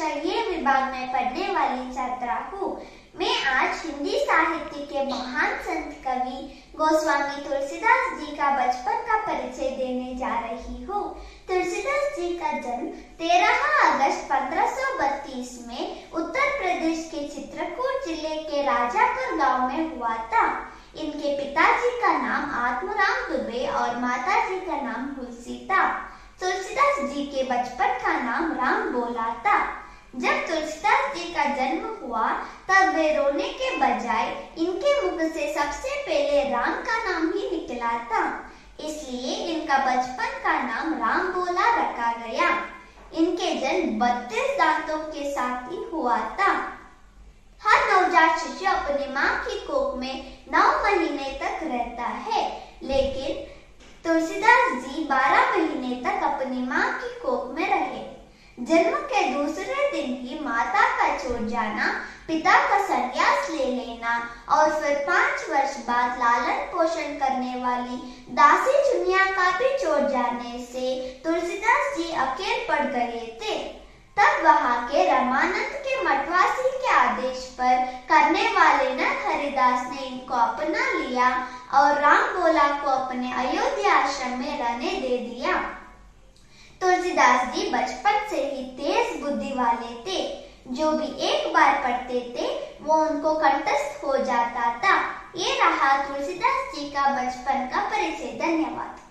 शरीर विभाग में पढ़ने वाली छात्रा हूँ। मैं आज हिंदी साहित्य के महान संत कवि गोस्वामी तुलसीदास जी का बचपन का परिचय देने जा रही हूँ। तुलसीदास जी का जन्म 13 अगस्त 1532 में उत्तर प्रदेश के चित्रकूट ज़िले के राजापुर गाँव में हुआ था। इनके पिताजी का नाम आत्मराम दुबे और माताजी का नाम तुलसी था। तुलसीदास जी के बचपन का नाम राम बोला था। जब तुलसीदास जी का जन्म हुआ, तब वे रोने के बजाय इनके मुख से सबसे पहले राम का नाम ही निकला था। इसलिए इनका बचपन का नाम राम बोला रखा गया। इनके जन्म बत्तीस दांतों के साथ ही हुआ था। हर नवजात शिशु अपनी माँ की कोख में नौ महीने तक रहता है, लेकिन तुलसीदास जी बारह महीने तक अपनी माँ की कोख में रहे। जन्म के दूसरे दिन ही माता का छोड़ जाना, पिता का संन्यास ले लेना और फिर पाँच वर्ष बाद लालन पोषण करने वाली दासी चुनिया का भी छोड़ जाने से तुलसीदास जी अकेले पड़ गए थे। तब वहाँ के रमानंद के मठवासी के आदेश पर करने वाले न हरिदास ने इनको अपना लिया और राम बोला को अपने अयोध्या आश्रम में रहने दे दिया। तुलसीदास जी बचपन से ही वाले थे जो भी एक बार पढ़ते थे, वो उनको कंटस्थ हो जाता था। ये रहा तुलसीदास जी का बचपन का परिचय। धन्यवाद।